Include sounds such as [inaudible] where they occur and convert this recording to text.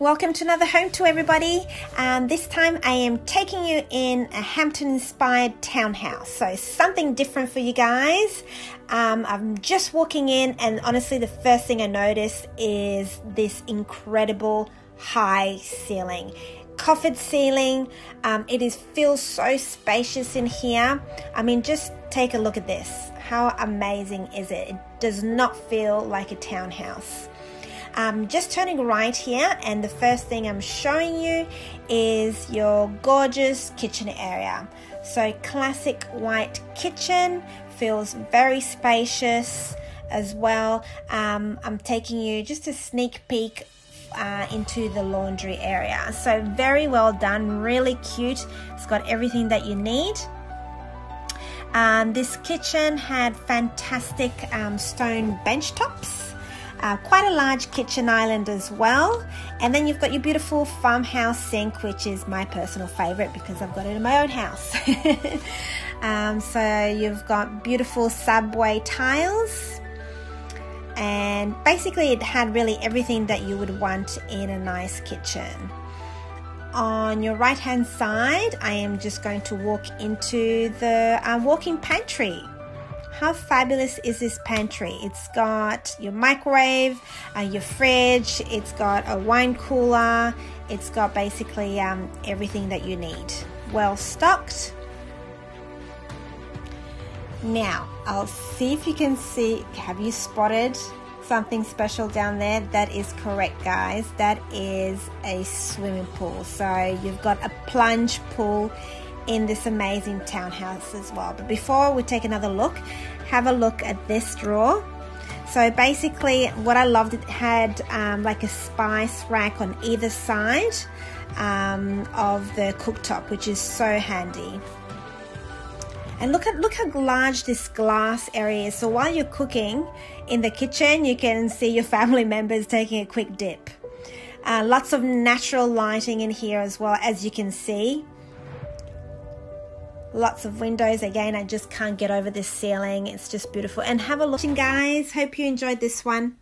Welcome to another home to everybody. Um, this time I am taking you in a Hampton inspired townhouse. So something different for you guys. Um, I'm just walking in and honestly the first thing I notice is this incredible high ceiling. Coffered ceiling. Um, it is feels so spacious in here. I mean just take a look at this. How amazing is it? It does not feel like a townhouse. Just turning right here and the first thing I'm showing you is your gorgeous kitchen area. So classic white kitchen, feels very spacious as well. Um, I'm taking you just a sneak peek uh, into the laundry area. So very well done, really cute. It's got everything that you need. Um, this kitchen had fantastic um, stone bench tops uh, quite a large kitchen island as well. And then you've got your beautiful farmhouse sink, which is my personal favorite because I've got it in my own house. [laughs] um, so you've got beautiful subway tiles. And basically, it had really everything that you would want in a nice kitchen. On your right hand side, I am just going to walk into the uh, walk-in pantry how fabulous is this pantry? It's got your microwave, uh, your fridge, it's got a wine cooler, it's got basically um, everything that you need. Well stocked. Now, I'll see if you can see. Have you spotted something special down there? That is correct, guys. That is a swimming pool. So you've got a plunge pool in this amazing townhouse as well. But before we take another look, have a look at this drawer. So basically what I loved, it had um, like a spice rack on either side um, of the cooktop, which is so handy. And look at look how large this glass area is. So while you're cooking in the kitchen, you can see your family [laughs] members taking a quick dip. Uh, lots of natural lighting in here as well, as you can see lots of windows. Again I just can't get over this ceiling. It's just beautiful. And have a look guys. Hope you enjoyed this one